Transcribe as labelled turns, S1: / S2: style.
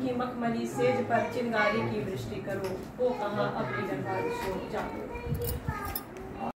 S1: की मखमली सेज पर चिंगारी की वृष्टि करो। वो कहा दरबार सो जाओ।